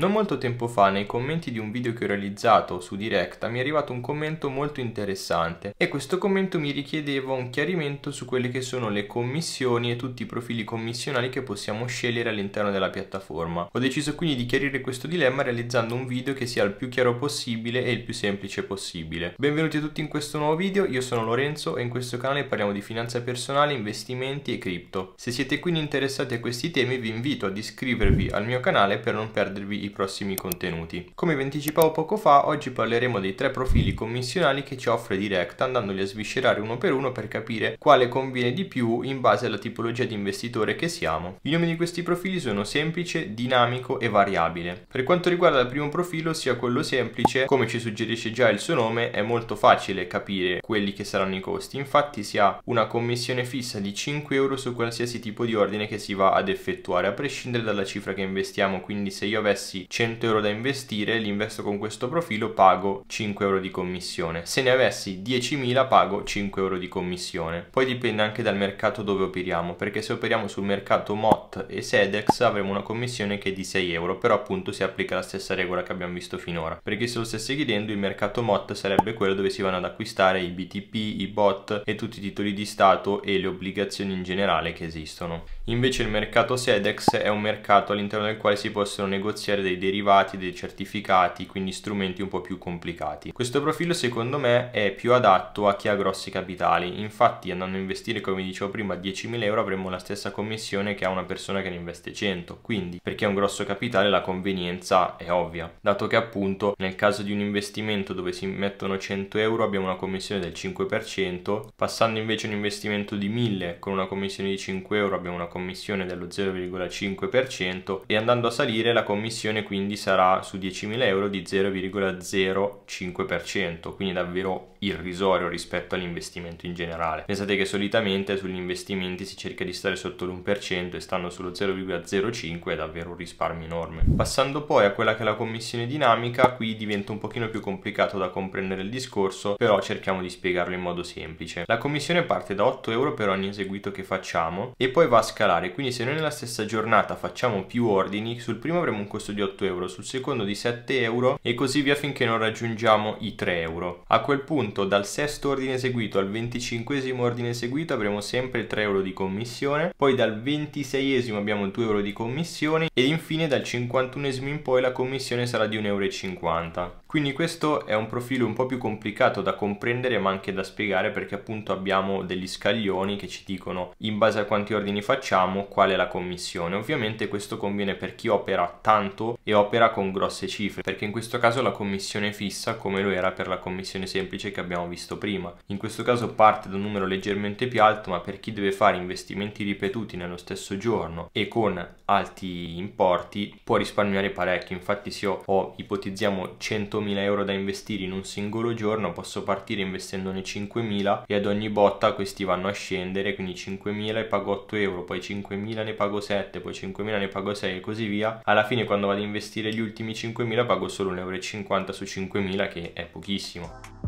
Non molto tempo fa nei commenti di un video che ho realizzato su Directa mi è arrivato un commento molto interessante e questo commento mi richiedeva un chiarimento su quelle che sono le commissioni e tutti i profili commissionali che possiamo scegliere all'interno della piattaforma. Ho deciso quindi di chiarire questo dilemma realizzando un video che sia il più chiaro possibile e il più semplice possibile. Benvenuti tutti in questo nuovo video, io sono Lorenzo e in questo canale parliamo di finanza personale, investimenti e cripto. Se siete quindi interessati a questi temi vi invito ad iscrivervi al mio canale per non perdervi i prossimi contenuti. Come vi anticipavo poco fa, oggi parleremo dei tre profili commissionali che ci offre Direct, andandoli a sviscerare uno per uno per capire quale conviene di più in base alla tipologia di investitore che siamo. I nomi di questi profili sono semplice, dinamico e variabile. Per quanto riguarda il primo profilo, sia quello semplice, come ci suggerisce già il suo nome, è molto facile capire quelli che saranno i costi. Infatti si ha una commissione fissa di 5 euro su qualsiasi tipo di ordine che si va ad effettuare, a prescindere dalla cifra che investiamo. Quindi se io avessi 100 euro da investire, li investo con questo profilo, pago 5 euro di commissione. Se ne avessi 10.000 pago 5 euro di commissione. Poi dipende anche dal mercato dove operiamo, perché se operiamo sul mercato MOT e SEDEX avremo una commissione che è di 6 euro, però appunto si applica la stessa regola che abbiamo visto finora. Perché se lo stesse chiedendo, il mercato MOT sarebbe quello dove si vanno ad acquistare i BTP, i bot e tutti i titoli di Stato e le obbligazioni in generale che esistono. Invece il mercato SEDEX è un mercato all'interno del quale si possono negoziare dei derivati, dei certificati, quindi strumenti un po' più complicati. Questo profilo secondo me è più adatto a chi ha grossi capitali, infatti andando a investire come dicevo prima 10.000 euro avremo la stessa commissione che ha una persona che ne investe 100, quindi per chi ha un grosso capitale la convenienza è ovvia, dato che appunto nel caso di un investimento dove si mettono 100 euro abbiamo una commissione del 5%, passando invece un investimento di 1000 con una commissione di 5 euro abbiamo una commissione dello 0,5% e andando a salire la commissione quindi sarà su 10.000 euro di 0,05%, quindi davvero irrisorio rispetto all'investimento in generale. Pensate che solitamente sugli investimenti si cerca di stare sotto l'1% e stando sullo 0,05 è davvero un risparmio enorme. Passando poi a quella che è la commissione dinamica, qui diventa un pochino più complicato da comprendere il discorso, però cerchiamo di spiegarlo in modo semplice. La commissione parte da 8 euro per ogni eseguito che facciamo e poi va a scalare, quindi se noi nella stessa giornata facciamo più ordini, sul primo avremo un costo di 8 euro, sul secondo di 7 euro e così via finché non raggiungiamo i 3 euro. A quel punto dal sesto ordine eseguito al 25 ordine eseguito avremo sempre 3 euro di commissione, poi dal 26 abbiamo 2 euro di commissione ed infine dal 51 in poi la commissione sarà di 1,50 euro. Quindi questo è un profilo un po' più complicato da comprendere ma anche da spiegare perché appunto abbiamo degli scaglioni che ci dicono in base a quanti ordini facciamo qual è la commissione. Ovviamente questo conviene per chi opera tanto e opera con grosse cifre perché in questo caso la commissione è fissa come lo era per la commissione semplice che abbiamo visto prima. In questo caso parte da un numero leggermente più alto ma per chi deve fare investimenti ripetuti nello stesso giorno e con alti importi può risparmiare parecchio. Infatti se io ho ipotizziamo 100 100.000 euro da investire in un singolo giorno posso partire investendone 5.000 e ad ogni botta questi vanno a scendere quindi 5.000 e pago 8 euro poi 5.000 ne pago 7 poi 5.000 ne pago 6 e così via. Alla fine quando vado a investire gli ultimi 5.000 pago solo 1,50 euro su 5.000 che è pochissimo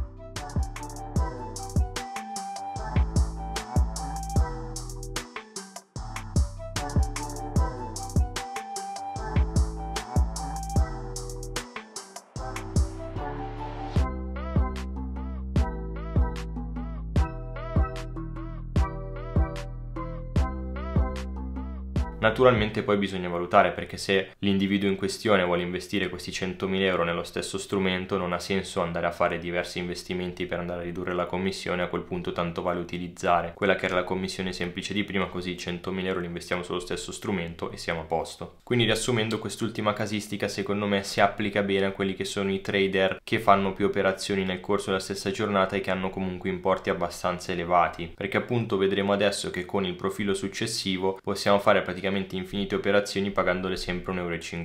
Naturalmente poi bisogna valutare perché se l'individuo in questione vuole investire questi 100.000 euro nello stesso strumento non ha senso andare a fare diversi investimenti per andare a ridurre la commissione, a quel punto tanto vale utilizzare quella che era la commissione semplice di prima così 100.000 euro li investiamo sullo stesso strumento e siamo a posto. Quindi riassumendo quest'ultima casistica secondo me si applica bene a quelli che sono i trader che fanno più operazioni nel corso della stessa giornata e che hanno comunque importi abbastanza elevati perché appunto vedremo adesso che con il profilo successivo possiamo fare praticamente praticamente infinite operazioni pagandole sempre 1,50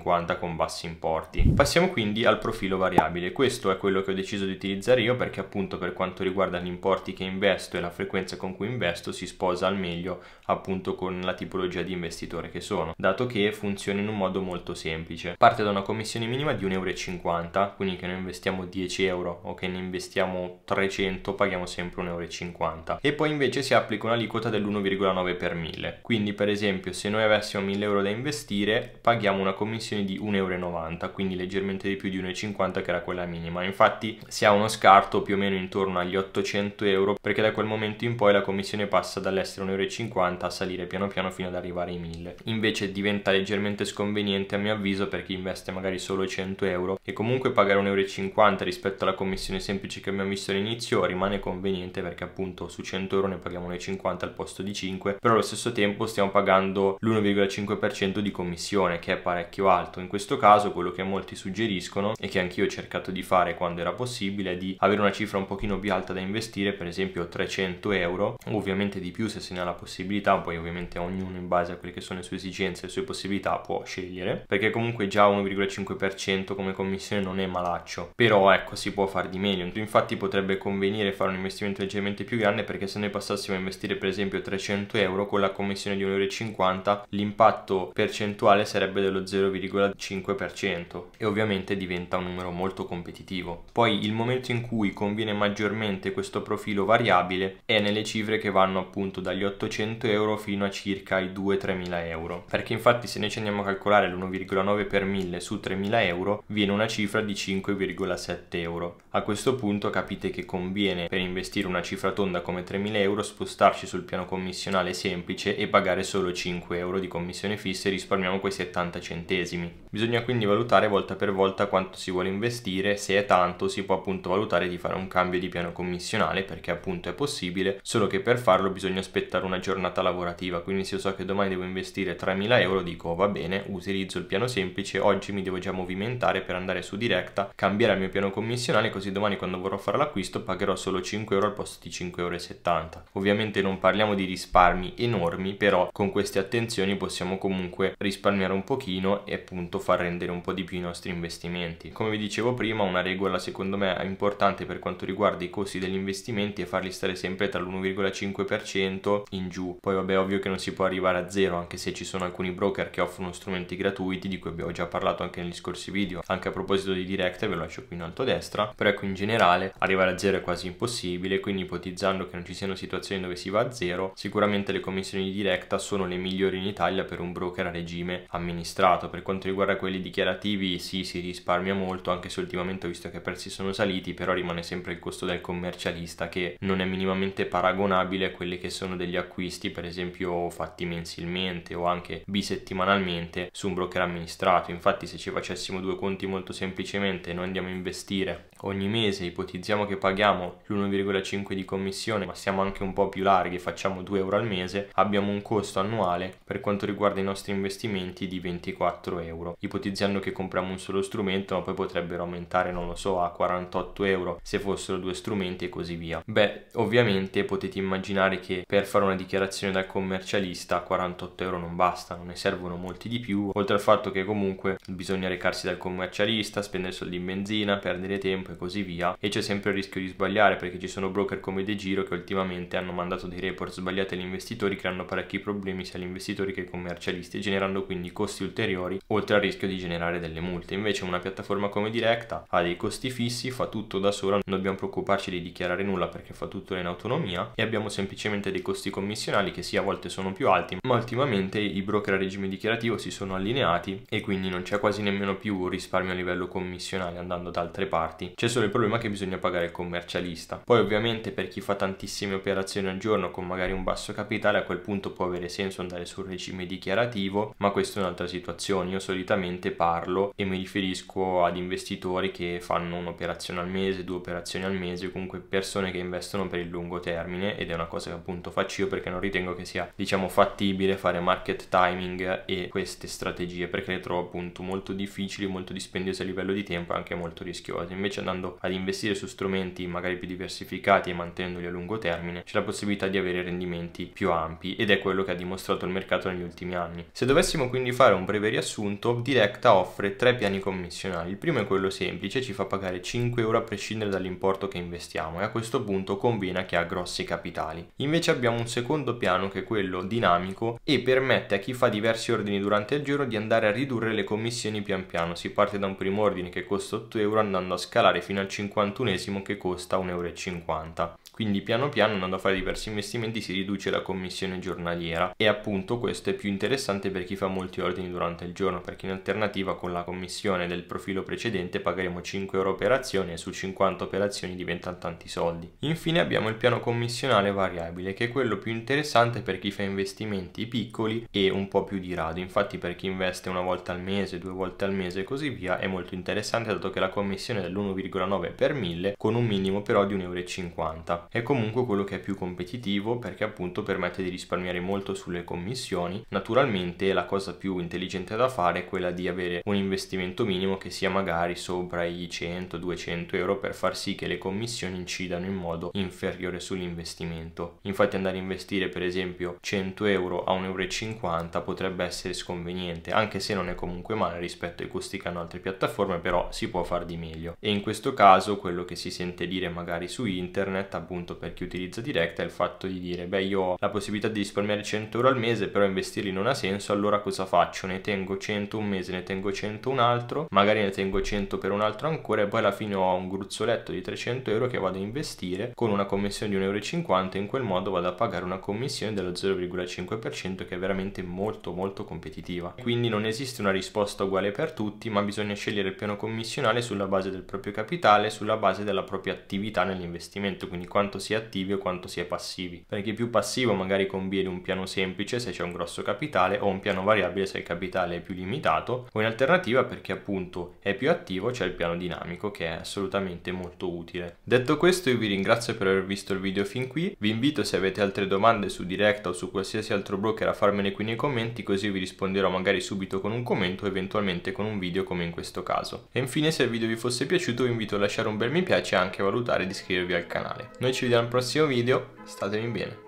euro con bassi importi. Passiamo quindi al profilo variabile, questo è quello che ho deciso di utilizzare io perché appunto per quanto riguarda gli importi che investo e la frequenza con cui investo si sposa al meglio appunto con la tipologia di investitore che sono, dato che funziona in un modo molto semplice. Parte da una commissione minima di 1,50 euro, quindi che noi investiamo 10 euro o che ne investiamo 300 paghiamo sempre 1,50 euro e poi invece si applica un'aliquota dell'1,9 per 1000. Quindi per esempio se noi avessimo avessimo 1000 euro da investire paghiamo una commissione di 1,90 euro, quindi leggermente di più di 1,50 che era quella minima. Infatti si ha uno scarto più o meno intorno agli 800 euro perché da quel momento in poi la commissione passa dall'essere 1,50 euro a salire piano piano fino ad arrivare ai 1000. Invece diventa leggermente sconveniente a mio avviso per chi investe magari solo 100 euro e comunque pagare 1,50 euro rispetto alla commissione semplice che abbiamo visto all'inizio rimane conveniente perché appunto su 100 euro ne paghiamo 1,50 al posto di 5 però allo stesso tempo stiamo pagando l'1,5% di commissione che è parecchio alto. In questo caso quello che molti suggeriscono e che anch'io ho cercato di fare quando era possibile è di avere una cifra un pochino più alta da investire, per esempio 300 euro, ovviamente di più se se ne ha la possibilità, poi ovviamente ognuno in base a quelle che sono le sue esigenze e le sue possibilità può scegliere, perché comunque già 1,5% come commissione non è malaccio, però ecco si può fare di meglio, infatti potrebbe convenire fare un investimento leggermente più grande perché se noi passassimo a investire per esempio 300 euro con la commissione di 1,50 l'impatto percentuale sarebbe dello 0,5% e ovviamente diventa un numero molto competitivo. Poi il momento in cui conviene maggiormente questo profilo variabile è nelle cifre che vanno appunto dagli 800 euro fino a circa i 2-3 mila euro perché infatti se noi ci andiamo a calcolare l'1,9 per 1000 su 3.000 euro viene una cifra di 5,7 euro. A questo punto capite che conviene per investire una cifra tonda come 3.000 euro spostarci sul piano commissionale semplice e pagare solo 5 euro di commissione fissa e risparmiamo quei 70 centesimi. Bisogna quindi valutare volta per volta quanto si vuole investire, se è tanto si può appunto valutare di fare un cambio di piano commissionale perché appunto è possibile, solo che per farlo bisogna aspettare una giornata lavorativa, quindi se io so che domani devo investire 3.000 euro dico va bene, utilizzo il piano semplice, oggi mi devo già movimentare per andare su diretta, cambiare il mio piano commissionale così domani quando vorrò fare l'acquisto pagherò solo 5 euro al posto di 5,70 euro. Ovviamente non parliamo di risparmi enormi, però con queste attenzioni possiamo comunque risparmiare un pochino e appunto far rendere un po' di più i nostri investimenti. Come vi dicevo prima, una regola secondo me importante per quanto riguarda i costi degli investimenti è farli stare sempre tra l'1,5% in giù. Poi vabbè, ovvio che non si può arrivare a zero, anche se ci sono alcuni broker che offrono strumenti gratuiti di cui abbiamo già parlato anche negli scorsi video. Anche a proposito di dirette ve lo lascio qui in alto a destra, però ecco in generale arrivare a zero è quasi impossibile, quindi ipotizzando che non ci siano situazioni dove si va a zero, sicuramente le commissioni di diretta sono le migliori in Italia per un broker a regime amministrato. Per quanto riguarda quelli dichiarativi sì si risparmia molto anche se ultimamente ho visto che i prezzi sono saliti però rimane sempre il costo del commercialista che non è minimamente paragonabile a quelli che sono degli acquisti per esempio fatti mensilmente o anche bisettimanalmente su un broker amministrato infatti se ci facessimo due conti molto semplicemente noi andiamo a investire ogni mese ipotizziamo che paghiamo l'1,5 di commissione ma siamo anche un po' più larghi facciamo 2 euro al mese abbiamo un costo annuale per quanto riguarda i nostri investimenti di 24 euro ipotizzando che compriamo un solo strumento ma poi potrebbero aumentare non lo so a 48 euro se fossero due strumenti e così via. Beh ovviamente potete immaginare che per fare una dichiarazione dal commercialista 48 euro non bastano ne servono molti di più oltre al fatto che comunque bisogna recarsi dal commercialista spendere soldi in benzina perdere tempo e così via e c'è sempre il rischio di sbagliare perché ci sono broker come De Giro che ultimamente hanno mandato dei report sbagliati agli investitori creando parecchi problemi sia agli investitori che ai commercialisti generando quindi costi ulteriori oltre al rischio di generare delle multe. Invece una piattaforma come Directa ha dei costi fissi, fa tutto da sola, non dobbiamo preoccuparci di dichiarare nulla perché fa tutto in autonomia e abbiamo semplicemente dei costi commissionali che sì a volte sono più alti, ma ultimamente i broker a regime dichiarativo si sono allineati e quindi non c'è quasi nemmeno più risparmio a livello commissionale andando da altre parti. C'è solo il problema che bisogna pagare il commercialista. Poi ovviamente per chi fa tantissime operazioni al giorno con magari un basso capitale a quel punto può avere senso andare sul regime dichiarativo, ma questa è un'altra situazione. Io solitamente parlo e mi riferisco ad investitori che fanno un'operazione al mese, due operazioni al mese, comunque persone che investono per il lungo termine ed è una cosa che appunto faccio io perché non ritengo che sia diciamo fattibile fare market timing e queste strategie perché le trovo appunto molto difficili, molto dispendiose a livello di tempo e anche molto rischiose. Invece andando ad investire su strumenti magari più diversificati e mantenendoli a lungo termine c'è la possibilità di avere rendimenti più ampi ed è quello che ha dimostrato il mercato negli ultimi anni. Se dovessimo quindi fare un breve riassunto, Directa offre tre piani commissionali. Il primo è quello semplice, ci fa pagare 5 euro a prescindere dall'importo che investiamo e a questo punto conviene a chi ha grossi capitali. Invece abbiamo un secondo piano che è quello dinamico e permette a chi fa diversi ordini durante il giorno di andare a ridurre le commissioni pian piano. Si parte da un primo ordine che costa 8 euro andando a scalare fino al 51esimo che costa 1,50 euro. Quindi piano piano andando a fare diversi investimenti si riduce la commissione giornaliera e appunto questo è più interessante per chi fa molti ordini durante il giorno perché in alternativa con la commissione del profilo precedente pagheremo 5 euro per azione e su 50 operazioni diventano tanti soldi. Infine abbiamo il piano commissionale variabile che è quello più interessante per chi fa investimenti piccoli e un po' più di rado, infatti per chi investe una volta al mese, due volte al mese e così via è molto interessante dato che la commissione è dell'1,9 per 1000 con un minimo però di 1,50 euro. È comunque quello che è più competitivo perché appunto permette di risparmiare molto sulle commissioni. Naturalmente la cosa più intelligente da fare è quella di avere un investimento minimo che sia magari sopra i 100-200 euro per far sì che le commissioni incidano in modo inferiore sull'investimento. Infatti andare a investire per esempio 100 euro a 1,50 euro potrebbe essere sconveniente anche se non è comunque male rispetto ai costi che hanno altre piattaforme però si può far di meglio e in questo caso quello che si sente dire magari su internet appunto per chi utilizza Direct è il fatto di dire beh io ho la possibilità di risparmiare 100 euro al mese però investirli non ha senso allora cosa faccio? Ne tengo 100 un mese ne tengo 100 un altro magari ne tengo 100 per un altro ancora e poi alla fine ho un gruzzoletto di 300 euro che vado a investire con una commissione di 1,50 euro in quel modo vado a pagare una commissione dello 0,5% che è veramente molto molto competitiva. Quindi non esiste una risposta uguale per tutti ma bisogna scegliere il piano commissionale sulla base del proprio capitale sulla base della propria attività nell'investimento. Quindi quanto si è attivi o quanto si è passivi perché più passivo magari conviene un piano semplice se c'è un grosso capitale o un piano variabile se il capitale è più limitato o in alternativa perché appunto è più attivo c'è il piano dinamico che è assolutamente molto utile. Detto questo io vi ringrazio per aver visto il video fin qui, vi invito se avete altre domande su Directa o su qualsiasi altro broker a farmene qui nei commenti così vi risponderò magari subito con un commento o eventualmente con un video come in questo caso. E infine se il video vi fosse piaciuto vi invito a lasciare un bel mi piace e anche a valutare di iscrivervi al canale. Noi ci vediamo al prossimo video, statemi bene.